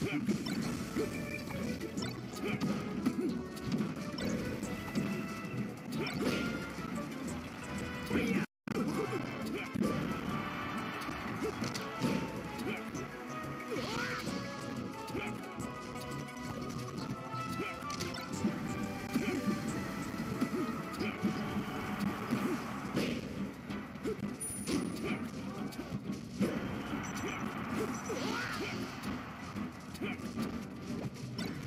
Ha ha ha ha! Hmph!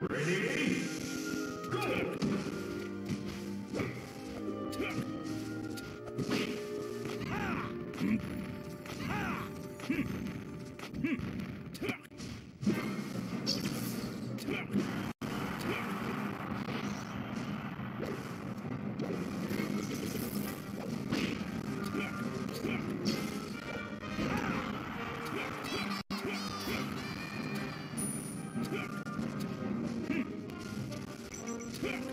Ready? Go! Huh.